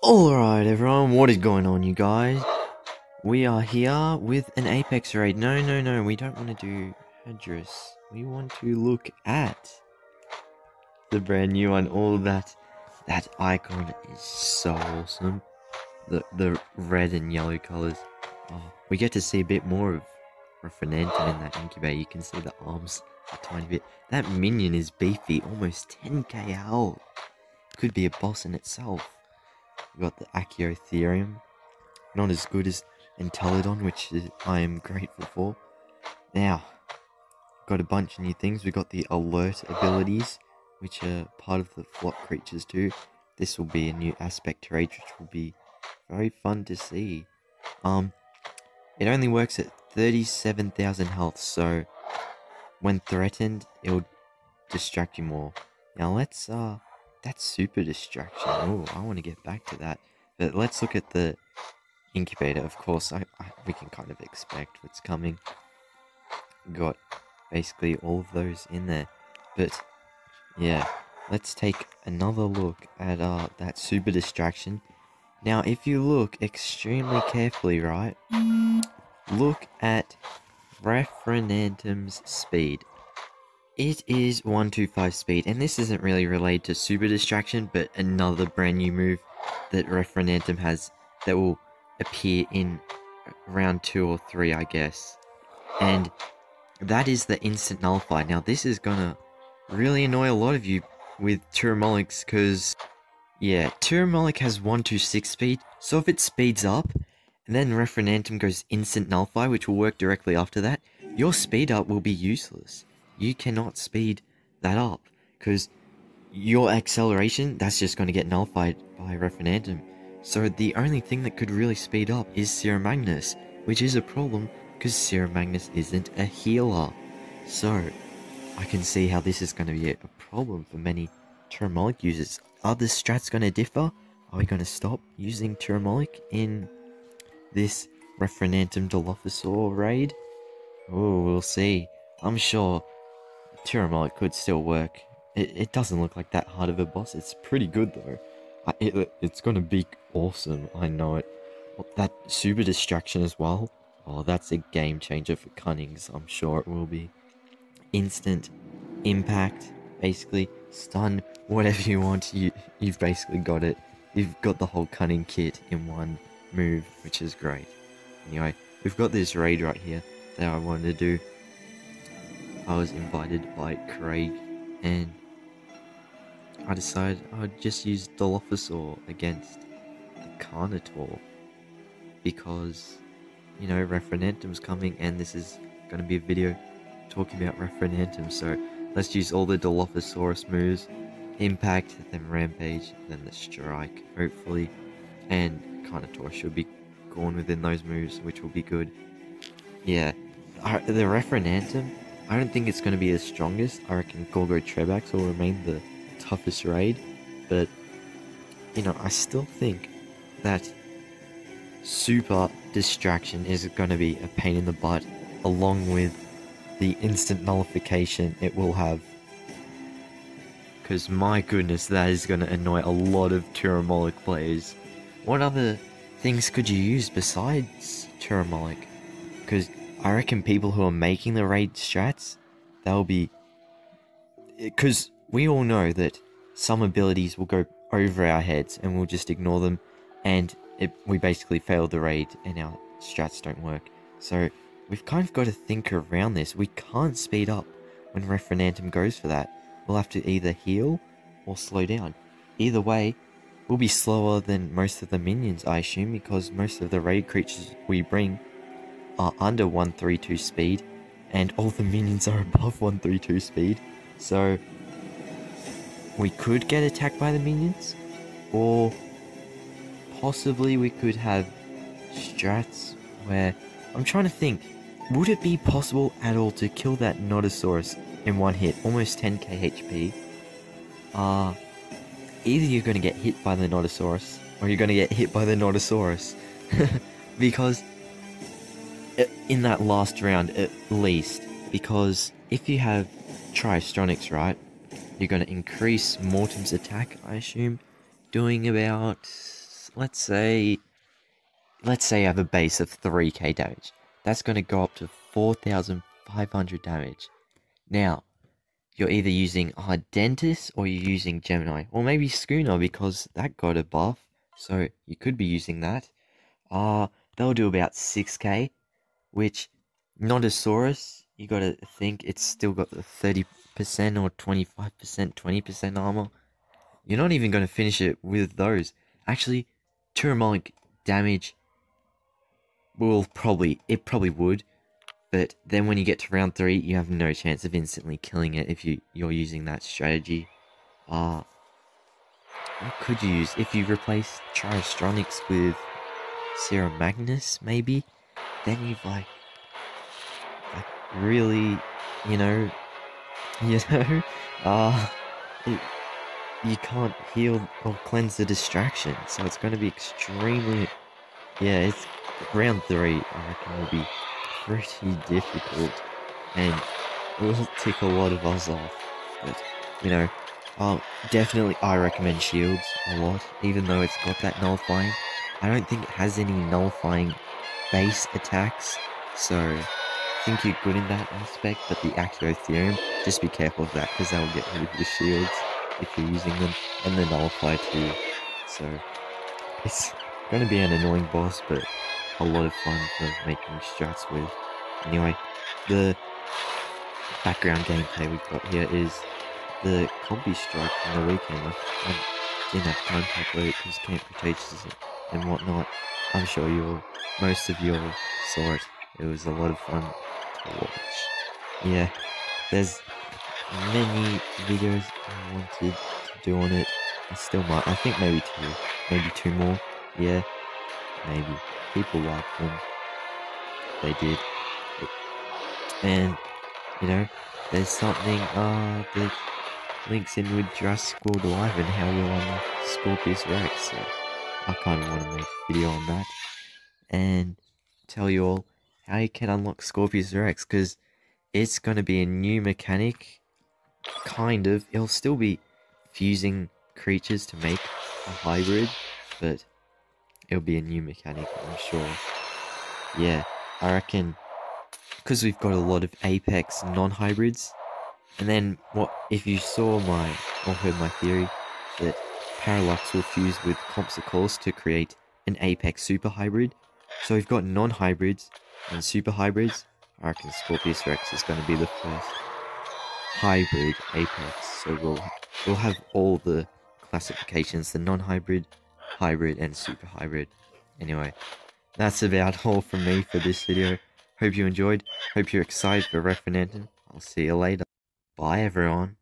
Alright everyone, what is going on you guys? We are here with an Apex raid. No, no, no, we don't want to do Hadros. We want to look at the brand new one. All that, that icon is so awesome. The, the red and yellow colors. Oh, we get to see a bit more of Refrenantem in that incubator. You can see the arms a tiny bit. That minion is beefy, almost 10k health. Could be a boss in itself. We got the Accio Not as good as Intellidon, which is, I am grateful for. Now, got a bunch of new things. We got the alert abilities, which are part of the flock creatures too. This will be a new aspect to Rage, which will be very fun to see. Um, it only works at 37,000 health, so when threatened, it'll distract you more. Now let's uh that's super distraction. Oh, I want to get back to that. But let's look at the incubator. Of course, I, I we can kind of expect what's coming. Got basically all of those in there. But yeah, let's take another look at uh that super distraction. Now, if you look extremely carefully, right? Look at Refrenantem's speed. It is 125 speed, and this isn't really related to Super Distraction, but another brand new move that Refrenantem has that will appear in round 2 or 3, I guess. And that is the Instant Nullify. Now, this is gonna really annoy a lot of you with Tuoramolochs, because, yeah, Tuoramoloch has 126 speed, so if it speeds up, and then Refrenantem goes Instant Nullify, which will work directly after that, your speed up will be useless you cannot speed that up because your acceleration that's just going to get nullified by Refrenantem so the only thing that could really speed up is Ceramagnus which is a problem because Ceramagnus isn't a healer. So I can see how this is going to be a problem for many Tuoramoloch users. Are the strats going to differ? Are we going to stop using Tuoramoloch in this Refrenantem Dilophosaur raid? Oh we'll see. I'm sure Tiramite could still work. It, it doesn't look like that hard of a boss. It's pretty good though. I, it, it's gonna be awesome. I know it. Well, that super distraction as well. Oh, that's a game changer for Cunnings. I'm sure it will be. Instant impact, basically stun, whatever you want. You you've basically got it. You've got the whole cunning kit in one move, which is great. Anyway, we've got this raid right here that I wanted to do. I was invited by Craig and I decided I'd just use Dilophosaur against the Carnotaur because, you know, Refrenantem's coming and this is going to be a video talking about Refrenantem so let's use all the Dilophosaurus moves, Impact, then Rampage, then the Strike, hopefully, and Carnotaur should be gone within those moves, which will be good. Yeah, the Refrenantem I don't think it's going to be the strongest. I reckon Gorgotrebax will remain the toughest raid. But, you know, I still think that Super Distraction is going to be a pain in the butt, along with the instant nullification it will have. Because, my goodness, that is going to annoy a lot of Tuoramoloch players. What other things could you use besides Tuoramoloch? Because I reckon people who are making the raid strats, they'll be. Eh, because we all know that some abilities will go over our heads and we'll just ignore them, and it, we basically fail the raid and our strats don't work. So we've kind of got to think around this. We can't speed up when Refrenantem goes for that. We'll have to either heal or slow down. Either way, we'll be slower than most of the minions, I assume, because most of the raid creatures we bring are under 132 speed, and all the minions are above 132 speed. So we could get attacked by the minions, or possibly we could have strats where I'm trying to think. Would it be possible at all to kill that Nodosaurus in one hit, almost 10k HP? Uh, either you're going to get hit by the Nodosaurus, or you're going to get hit by the Nodosaurus. because in that last round at least, because if you have Tryostronix, right, you're going to increase Mortem's attack, I assume, doing about let's say let's say I have a base of 3k damage. That's going to go up to 4,500 damage. Now, you're either using Ardentis or you're using Gemini, or maybe Schooner because that got a buff, so you could be using that. Uh, they'll do about 6k, which Nodosaurus, you gotta think it's still got the 30% or 25%, 20% armor. You're not even gonna finish it with those. Actually, Tuoramoloch damage will probably, it probably would, but then when you get to round 3, you have no chance of instantly killing it if you, you're using that strategy. Uh, what could you use? If you replace Tryostronix with Ceramagnus, maybe? Then you've like, like really, you know, you know, uh, it, you can't heal or cleanse the distraction, so it's going to be extremely, yeah, it's round three, I reckon will be pretty difficult, and it will tick a lot of us off, but, you know, I'll definitely, I recommend shields a lot, even though it's got that nullifying, I don't think it has any nullifying base attacks, so I think you're good in that aspect, but the Theorem, just be careful of that, because that will get rid of the shields if you're using them, and the Nullify too, so it's going to be an annoying boss, but a lot of fun for making strats with. Anyway, the background gameplay we've got here is the combi strike from the weekend. I didn't have time to upload it because Camp Cretaceous and whatnot. I'm sure you most of you all saw it. It was a lot of fun to watch. Yeah, there's many videos I wanted to do on it. I still might. I think maybe two, maybe two more. Yeah, maybe. People like them. They did. And you know, there's something uh that links in with Jurassic World Live and how you'll unlock Scorpius Rex. So I kind of want to make a video on that and tell you all how you can unlock Scorpius Rex because it's going to be a new mechanic. Kind of. It'll still be fusing creatures to make a hybrid, but it'll be a new mechanic, I'm sure. Yeah, I reckon because we've got a lot of Apex non-hybrids, and then what if you saw my or heard my theory that Parallax will fuse with Compsocaulus to create an Apex super hybrid. So we've got non-hybrids and super hybrids. I reckon Scorpius Rex is going to be the first hybrid Apex. So we'll we'll have all the classifications: the non-hybrid, hybrid, and super hybrid. Anyway, that's about all from me for this video. Hope you enjoyed. Hope you're excited for Refrenantem. I'll see you later. Bye everyone.